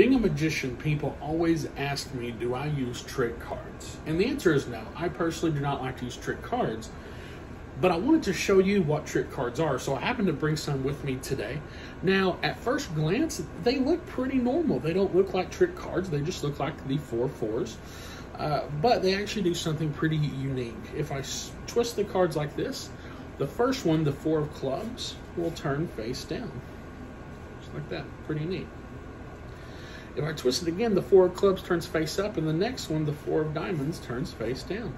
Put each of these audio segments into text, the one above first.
being a magician, people always ask me, do I use trick cards? And the answer is no. I personally do not like to use trick cards. But I wanted to show you what trick cards are, so I happened to bring some with me today. Now, at first glance, they look pretty normal. They don't look like trick cards, they just look like the four fours. Uh, but they actually do something pretty unique. If I twist the cards like this, the first one, the four of clubs, will turn face down. Just like that. Pretty neat. If I twist it again, the four of clubs turns face up, and the next one, the four of diamonds, turns face down.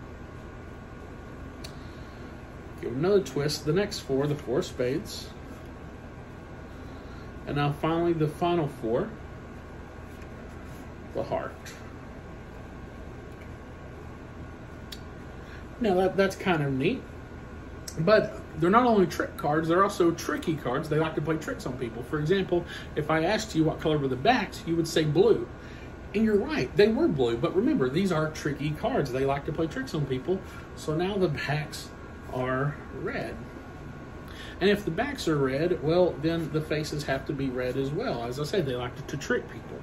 Give another twist, the next four, the four of spades. And now finally the final four, the heart. Now that, that's kind of neat. But they're not only trick cards, they're also tricky cards. They like to play tricks on people. For example, if I asked you what color were the backs, you would say blue. And you're right, they were blue. But remember, these are tricky cards. They like to play tricks on people. So now the backs are red. And if the backs are red, well, then the faces have to be red as well. As I said, they like to, to trick people.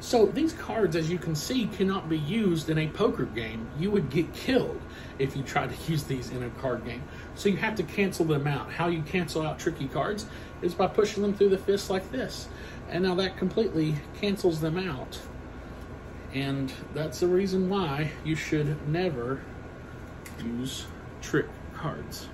So these cards, as you can see, cannot be used in a poker game. You would get killed if you tried to use these in a card game. So you have to cancel them out. How you cancel out tricky cards is by pushing them through the fist like this. And now that completely cancels them out. And that's the reason why you should never use trick cards.